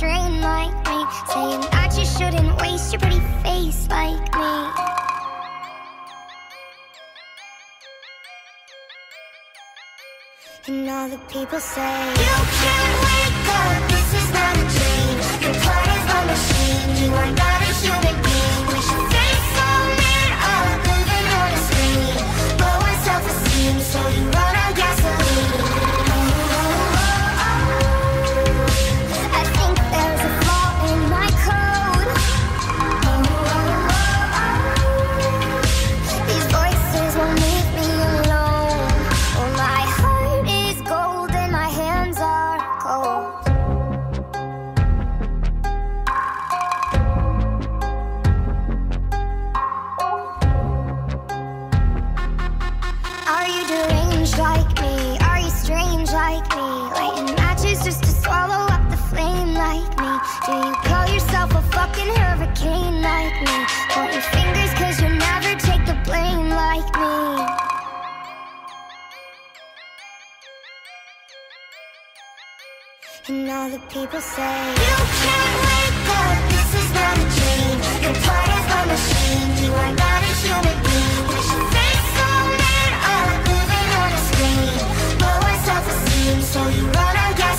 train like me. Saying that you shouldn't waste your pretty face like me. And all the people say You can't wake up, this is not a dream. You're part of a machine, you are not And all the people say You can't wake up, this is not a dream. You're part of a machine, you are not a human being. Does your face so made up, moving on a screen. Lower self-esteem, so you run again